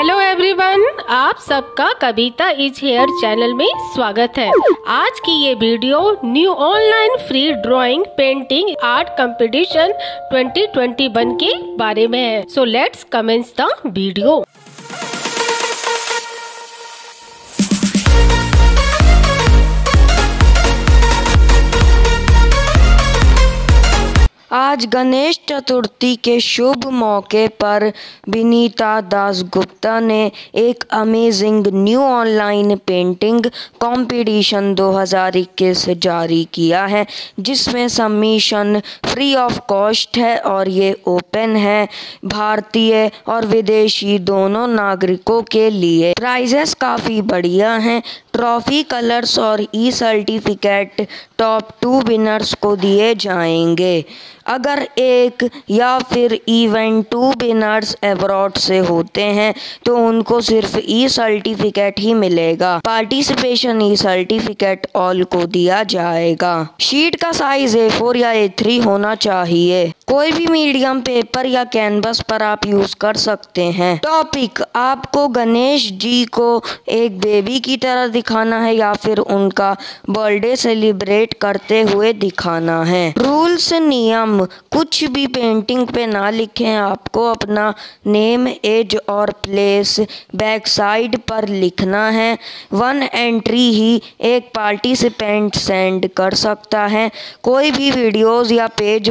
Hello everyone आप सबका कविता is here channel में स्वागत है। आज की ये video new online free drawing painting art competition 2021 के बारे में है। So let's comments the video आज गणेश चतुर्थी के शुभ मौके पर विनीता दास गुप्ता ने एक amazing new online painting competition 2021 जारी किया है, जिसमें सबमिशन फ्री ऑफ़ कॉस्ट है और ये ओपन है। भारतीय और विदेशी दोनों नागरिकों के लिए। प्राइजेस काफ़ी बढ़िया हैं। ट्रॉफी कलर्स और e certificate top two winners को दिए जाएँगे। अगर एक या फिर इवेंट टू विनर्स अब्रॉड से होते हैं तो उनको सिर्फ़ ई सर्टिफिकेट ही मिलेगा। पार्टिसिपेशन ई सर्टिफिकेट ऑल को दिया जाएगा। शीट का साइज़ ए फोर या ए थ्री होना चाहिए। कोई भी मीडियम पेपर या कैनवस पर आप यूज़ कर सकते हैं। टॉपिक, आपको गणेश जी को एक बेबी की तरह दिखाना है या फिर उनका बर्थडे सेलिब्रेट करते हुए दिखाना है। रूल्स, नियम, कुछ भी पेंटिंग पे ना लिखें, आपको अपना नेम, एज और प्लेस बैक साइड पर लिखना है। वन एंट्री ही एक पार्टिसिपेंट सेंड कर सकता है। कोई भी वीडियोस या पेज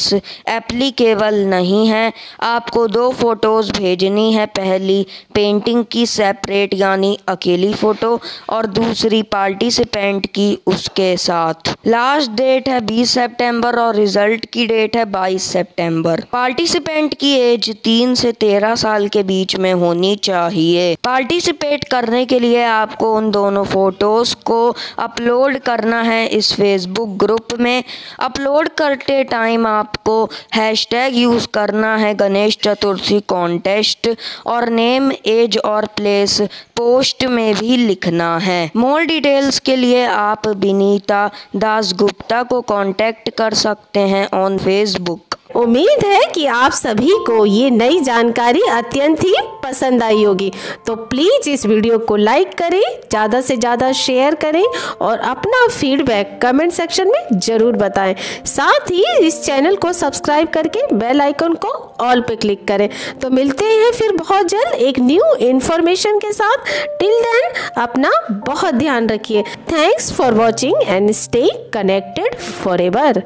प्रमोशंस एप्लीकेबल नहीं है। आपको दो फ़ोटोज़ भेजनी है। पहली पेंटिंग की सेपरेट यानी अकेली फ़ोटो और दूसरी पार्टिसिपेंट की उसके साथ। लास्ट डेट है 20 सितंबर और रिज़ल्ट की डेट है 22 सितंबर पार्टिसिपेंट की एज तीन से तेरह साल के बीच में होनी चाहिए। पार्टिसिपेट करने के लिए आपको उन दोनों फ़ोटोज़ को अपलोड करना है इस फेसबुक ग्रुप में। अपलोड करते टाइम आपको हैशटैग यूज़ करना है गणेश चतुर्थी कॉन्टेस्ट और नेम एज और प्लेस पोस्ट में भी लिखना है। मोर डिटेल्स के लिए आप विनीता दास गुप्ता को कांटेक्ट कर सकते हैं ऑन फेसबुक उम्मीद है कि आप सभी को ये नई जानकारी अत्यंत ही पसंद आई होगी। तो प्लीज़ इस वीडियो को लाइक करें, ज़्यादा से ज़्यादा शेयर करें और अपना फीडबैक कमेंट सेक्शन में ज़रूर बताएँ। साथ ही इस चैनल को सब्सक्राइब करके बेल आइकन को ऑल पे क्लिक करें। तो मिलते हैं फिर बहुत जल्द एक न्यू इन्फॉर्मेशन के साथ। टिल देन, अपना बहुत ध्यान रखिए। Thanks for watching and stay connected forever